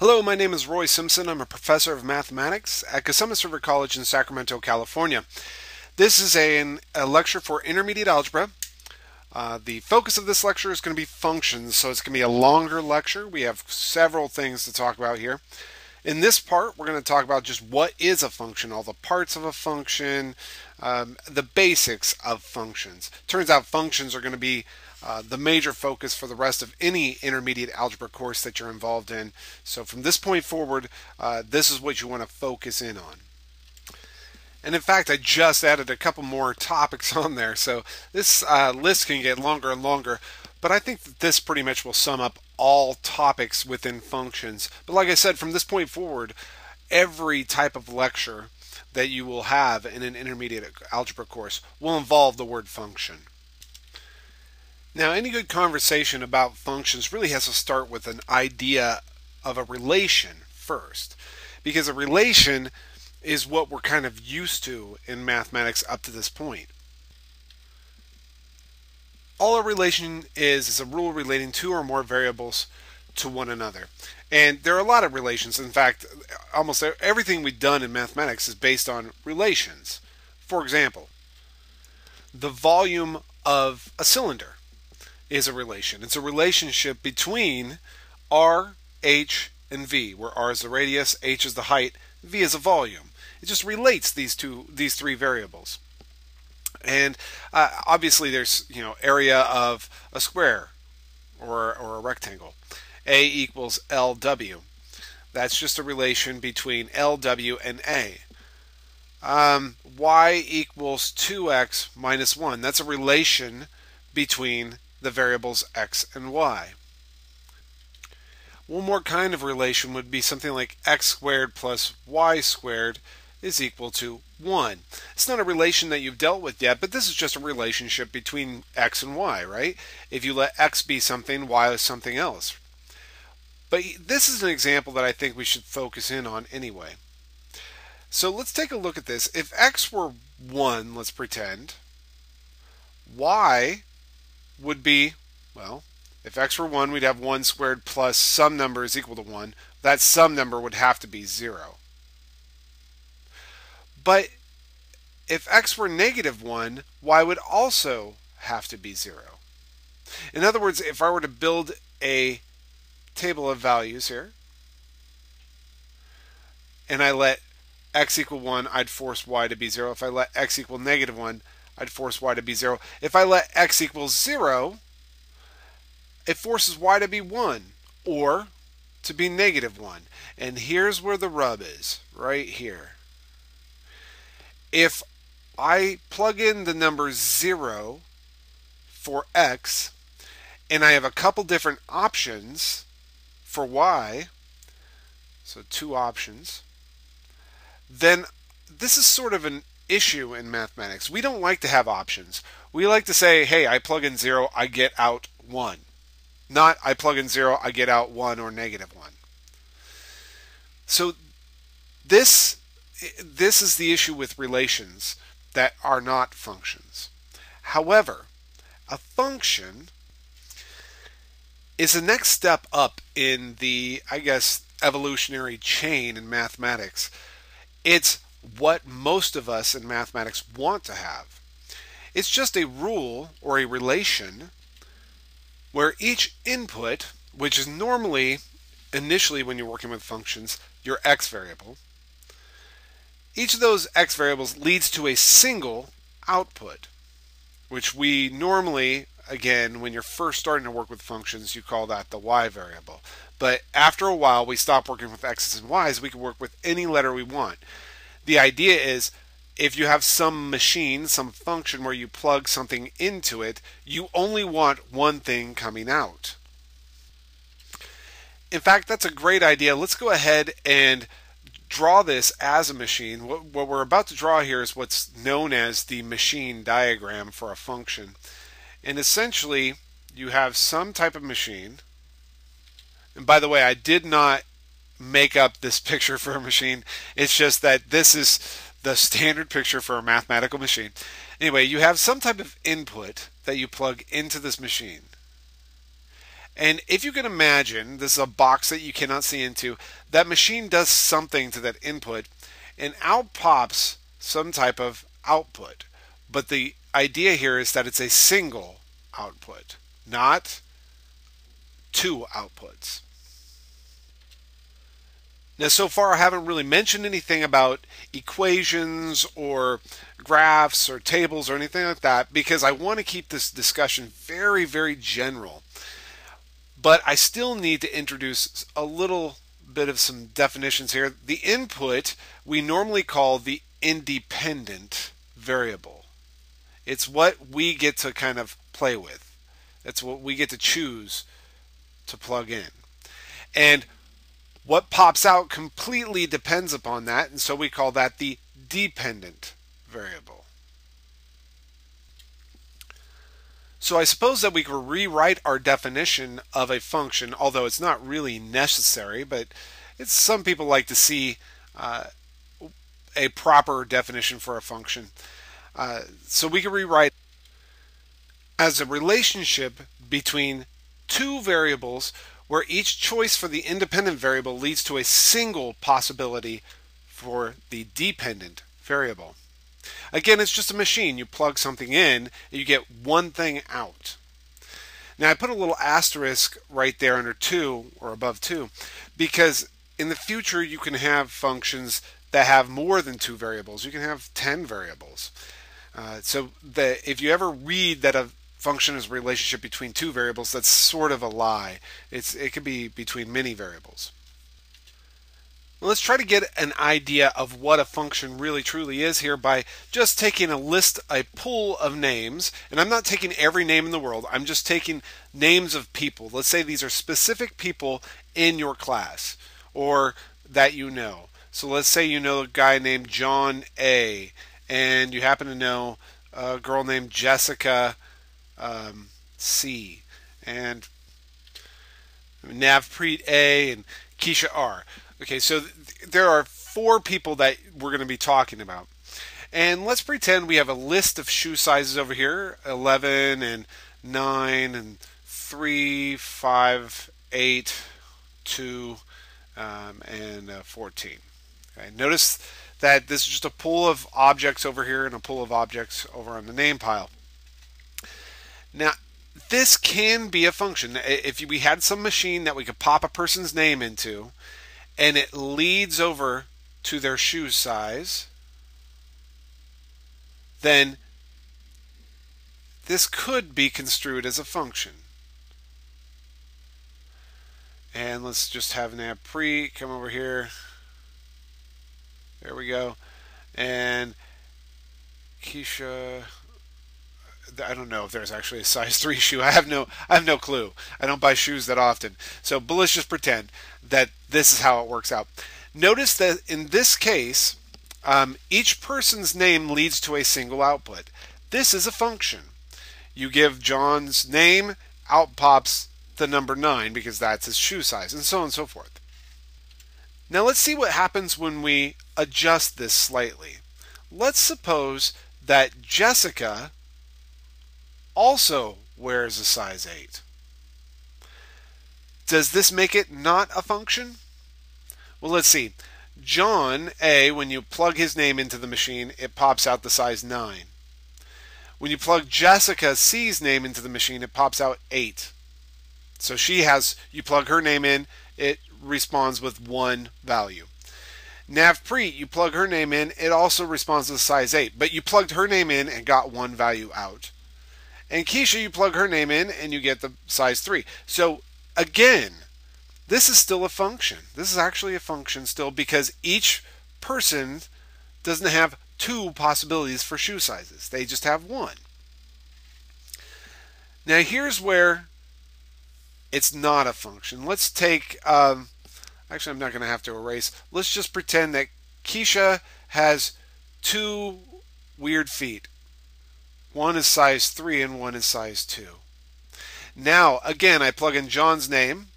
Hello, my name is Roy Simpson. I'm a professor of mathematics at Cosumnes River College in Sacramento, California. This is a, a lecture for intermediate algebra. Uh, the focus of this lecture is going to be functions, so it's going to be a longer lecture. We have several things to talk about here. In this part, we're going to talk about just what is a function, all the parts of a function, um, the basics of functions. Turns out functions are going to be uh, the major focus for the rest of any intermediate algebra course that you're involved in. So from this point forward, uh, this is what you want to focus in on. And in fact, I just added a couple more topics on there, so this uh, list can get longer and longer. But I think that this pretty much will sum up all topics within functions. But like I said, from this point forward, every type of lecture that you will have in an intermediate algebra course will involve the word function. Now, any good conversation about functions really has to start with an idea of a relation first, because a relation is what we're kind of used to in mathematics up to this point all a relation is is a rule relating two or more variables to one another. And there are a lot of relations. In fact, almost everything we've done in mathematics is based on relations. For example, the volume of a cylinder is a relation. It's a relationship between r, h, and v, where r is the radius, h is the height, v is a volume. It just relates these two these three variables. And uh, obviously, there's you know area of a square or or a rectangle. A equals LW. That's just a relation between LW and A. Um, y equals 2x minus 1. That's a relation between the variables x and y. One more kind of relation would be something like x squared plus y squared is equal to 1. It's not a relation that you've dealt with yet, but this is just a relationship between x and y, right? If you let x be something, y is something else. But this is an example that I think we should focus in on anyway. So let's take a look at this. If x were 1, let's pretend, y would be, well, if x were 1, we'd have 1 squared plus some number is equal to 1. That some number would have to be 0. But if x were negative 1, y would also have to be 0. In other words, if I were to build a table of values here, and I let x equal 1, I'd force y to be 0. If I let x equal negative 1, I'd force y to be 0. If I let x equal 0, it forces y to be 1, or to be negative 1. And here's where the rub is, right here if I plug in the number 0 for x and I have a couple different options for y, so two options, then this is sort of an issue in mathematics. We don't like to have options. We like to say, hey, I plug in 0, I get out 1. Not I plug in 0, I get out 1 or negative 1. So this this is the issue with relations that are not functions. However, a function is the next step up in the, I guess, evolutionary chain in mathematics. It's what most of us in mathematics want to have. It's just a rule or a relation where each input, which is normally, initially when you're working with functions, your x variable, each of those x variables leads to a single output, which we normally, again, when you're first starting to work with functions, you call that the y variable. But after a while, we stop working with x's and y's. We can work with any letter we want. The idea is if you have some machine, some function where you plug something into it, you only want one thing coming out. In fact, that's a great idea. Let's go ahead and draw this as a machine. What, what, we're about to draw here is what's known as the machine diagram for a function. And essentially, you have some type of machine. And by the way, I did not make up this picture for a machine. It's just that this is the standard picture for a mathematical machine. Anyway, you have some type of input that you plug into this machine. And if you can imagine, this is a box that you cannot see into, that machine does something to that input, and out pops some type of output. But the idea here is that it's a single output, not two outputs. Now, so far, I haven't really mentioned anything about equations or graphs or tables or anything like that because I want to keep this discussion very, very general. But I still need to introduce a little bit of some definitions here. The input we normally call the independent variable. It's what we get to kind of play with. It's what we get to choose to plug in. And what pops out completely depends upon that, and so we call that the dependent variable. So I suppose that we could rewrite our definition of a function, although it's not really necessary, but it's some people like to see uh, a proper definition for a function. Uh, so we can rewrite as a relationship between two variables where each choice for the independent variable leads to a single possibility for the dependent variable. Again, it's just a machine. You plug something in, and you get one thing out. Now, I put a little asterisk right there under 2 or above 2 because in the future you can have functions that have more than two variables. You can have 10 variables. Uh, so that if you ever read that a function is a relationship between two variables, that's sort of a lie. It's, it could be between many variables. let's try to get an idea of what a function really truly is here by just taking a list, a pool of names, and I'm not taking every name in the world, I'm just taking names of people. Let's say these are specific people in your class or that you know. So let's say you know a guy named John A, and you happen to know a girl named Jessica um, C, and Navpreet A, and Keisha R. Okay, so th- there are four people that we're going to be talking about. And let's pretend we have a list of shoe sizes over here 11 and 9 and 3, 5, 8, 2, um, and uh, 14. Okay, notice that this is just a pool of objects over here and a pool of objects over on the name pile. Now, this can be a function. If we had some machine that we could pop a person's name into and it leads over to their shoe size, then this could be construed as a function. And let's just have Navpreet come over here. There we go. And Keisha I don't know if there's actually a size three shoe. I have no I have no clue. I don't buy shoes that often. So but let's just pretend that this is how it works out. Notice that in this case, um, each person's name leads to a single output. This is a function. You give John's name, out pops the number 9 because that's his shoe size, and so on and so forth. Now let's see what happens when we adjust this slightly. Let's suppose that Jessica also wears a size 8. Does this make it not a function? Well, let's see. John A, when you plug his name into the machine, it pops out the size 9. When you plug Jessica C's name into the machine, it pops out 8. So she has, you plug her name in, it responds with one value. Navpreet, you plug her name in, it also responds to size 8, but you plugged her name in and got one value out. And Keisha, you plug her name in and you get the size 3. So again, this is still a function. This is actually a function still because each person doesn't have two possibilities for shoe sizes. They just have one. Now here's where it's not a function. Let's take, um, actually I'm not going to have to erase. Let's just pretend that Keisha has two weird feet. One is size 3 and one is size 2. Now, again, I plug in John's name.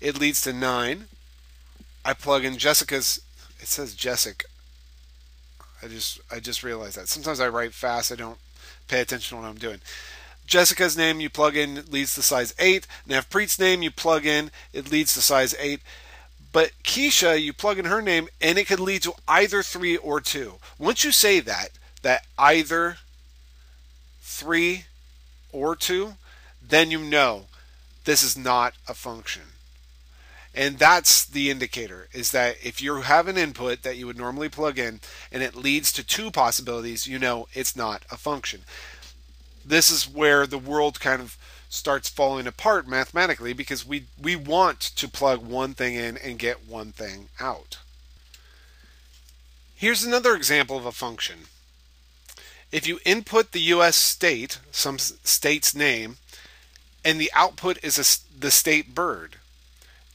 It leads to 9. I plug in Jessica's. It says Jessica. I just I just realized that. Sometimes I write fast. I don't pay attention to what I'm doing. Jessica's name you plug in leads to size 8. Navpreet's name you plug in it leads to size 8. But Keisha, you plug in her name and it could lead to either 3 or 2. Once you say that, that either 3 or 2, then you know this is not a function. And that's the indicator is that if you have an input that you would normally plug in and it leads to two possibilities, you know it's not a function. This is where the world kind of starts falling apart mathematically because we, we want to plug one thing in and get one thing out. Here's another example of a function. If you input the US state, some state's name, and the output is a, the state bird,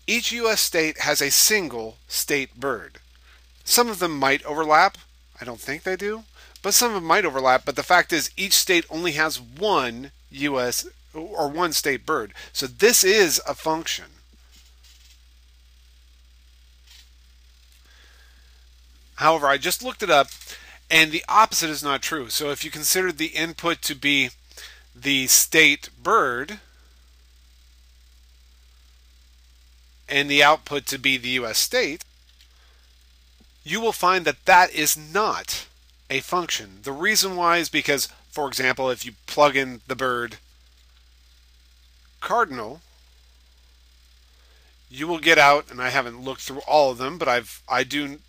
each U.S. state has a single state bird. Some of them might overlap. I don't think they do, but some of them might overlap. But the fact is, each state only has one U.S. or one state bird. So this is a function. However, I just looked it up, and the opposite is not true. So if you consider the input to be the state bird, and the output to be the US state, you will find that that is not a function. The reason why is because, for example, if you plug in the bird cardinal, you will get out, and I haven't looked through all of them, but I've I do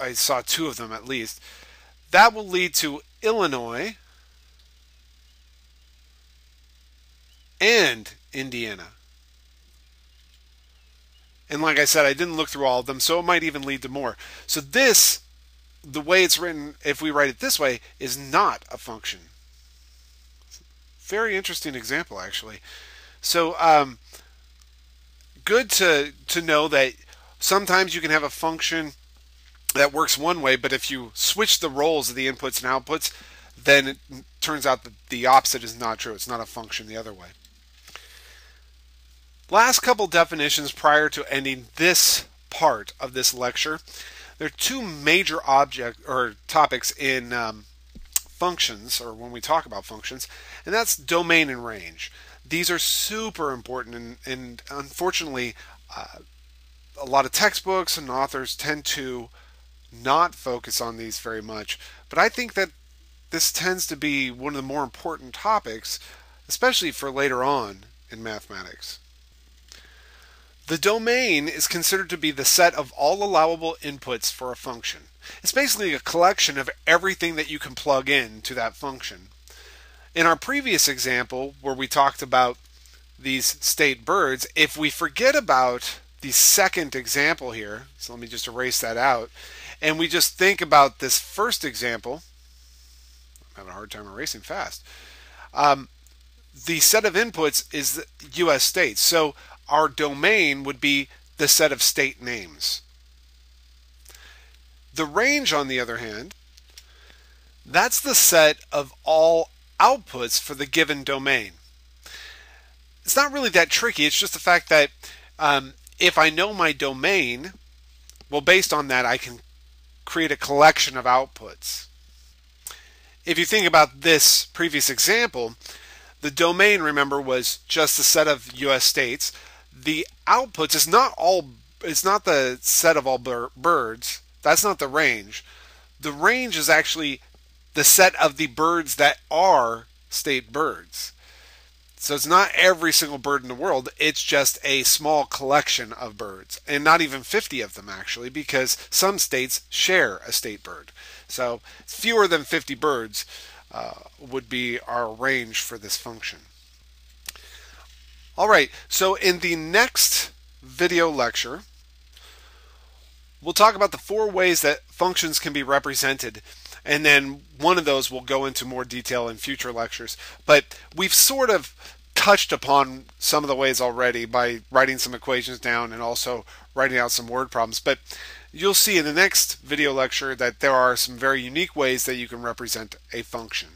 I saw two of them at least. That will lead to Illinois and Indiana. And like I said, I didn't look through all of them, so it might even lead to more. So this, the way it's written, if we write it this way, is not a function. Very interesting example, actually. So um, good to to know that sometimes you can have a function that works one way, but if you switch the roles of the inputs and outputs, then it turns out that the opposite is not true. It's not a function the other way. Last couple definitions prior to ending this part of this lecture. There are two major object or topics in um, functions, or when we talk about functions, and that's domain and range. These are super important, and, and unfortunately, uh, a lot of textbooks and authors tend to not focus on these very much. But I think that this tends to be one of the more important topics, especially for later on in mathematics. The domain is considered to be the set of all allowable inputs for a function. It's basically a collection of everything that you can plug in to that function. In our previous example, where we talked about these state birds, if we forget about the second example here, so let me just erase that out, and we just think about this first example, I'm having a hard time erasing fast. Um, the set of inputs is the US states. So our domain would be the set of state names. The range, on the other hand, that's the set of all outputs for the given domain. It's not really that tricky. It's just the fact that um, if I know my domain, well, based on that, I can create a collection of outputs. If you think about this previous example, the domain, remember, was just a set of US states. The outputs is not all it's not the set of all birds. That's not the range. The range is actually the set of the birds that are state birds so it's not every single bird in the world it's just a small collection of birds and not even 50 of them actually because some states share a state bird so fewer than 50 birds uh, would be our range for this function all right, so in the next video lecture, we'll talk about the four ways that functions can be represented. And then one of those will go into more detail in future lectures. But we've sort of touched upon some of the ways already by writing some equations down and also writing out some word problems. But you'll see in the next video lecture that there are some very unique ways that you can represent a function.